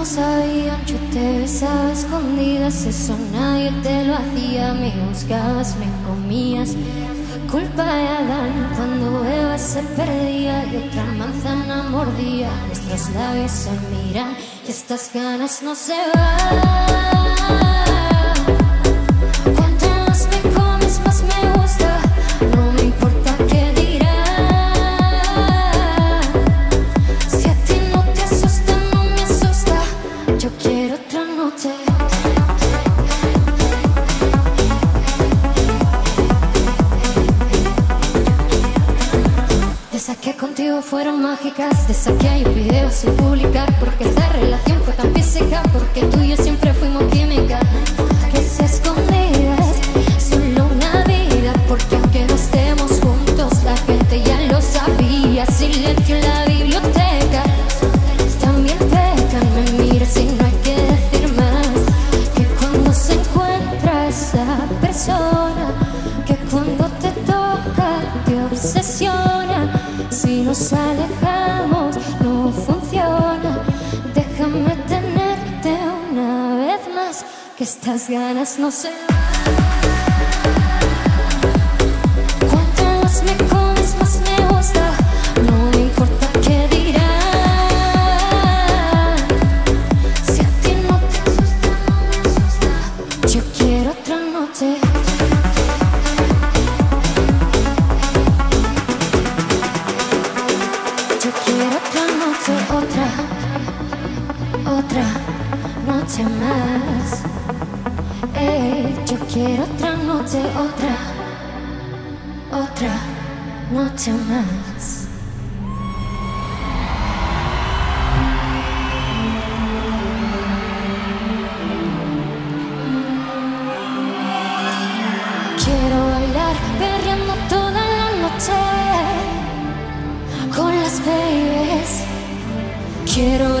no sabían, yo te besaba escondidas, eso nadie te lo hacía, me buscabas, me comías. Culpa de Adán cuando Eva se perdía y otra manzana mordía. Nuestros labios se miran y estas ganas no se van. Fueron mágicas. Te saqué hay un video sin publicar Porque esta relación fue tan física Porque tú y yo siempre fuimos química. Que se escondidas Solo una vida Porque aunque no estemos juntos La gente ya lo sabía. Silencio en la biblioteca También pecan Me miras y no hay que decir más. Que cuando se encuentra esa persona que estas ganas no se otra más. yo quiero otra noche, otra, otra noche más. Quiero bailar perreando toda la noche con las babies. Quiero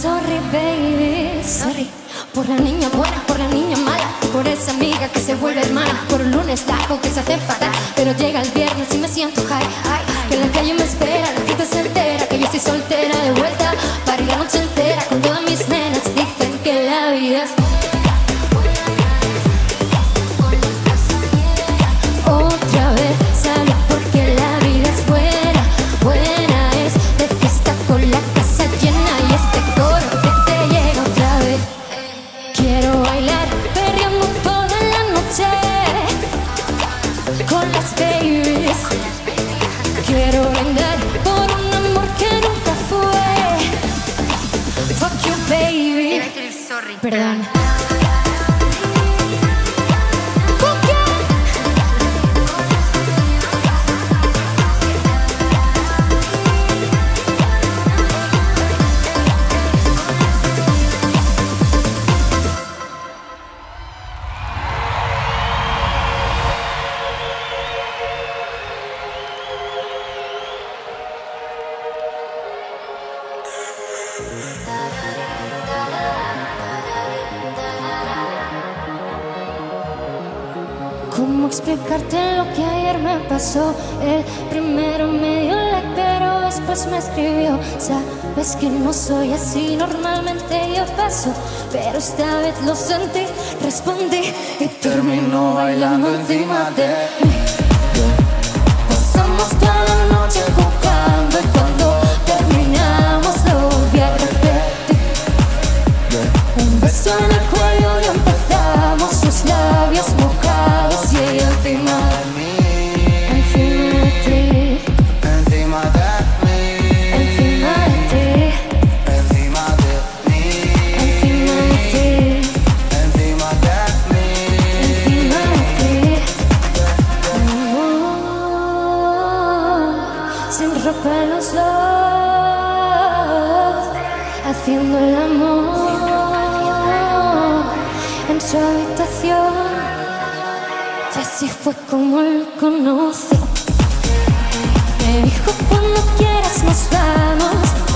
Sorry, baby, sorry. Por la niña buena, por la niña mala. Por esa amiga que se vuelve hermana. Por un lunes largo que se hace fatal. Pero llega el viernes y me siento high. Ay, que en la calle me espera, la gente se entera. Que yo estoy soltera de vuelta. Para ir la noche entera con todas mis nenas. Dicen que la vida es. perdón. Da ¿Cómo explicarte lo que ayer me pasó? El primero me dio like, pero después me escribió. Sabes que no soy así, normalmente yo paso, pero esta vez lo sentí, respondí y terminó bailando encima de mí. Pasamos toda la noche jugando y cuando terminamos lo vi a repetir. Un beso en el cuello Los dos. Haciendo el amor. En su habitación. Y así fue como lo conocí. Me dijo cuando quieras nos vamos.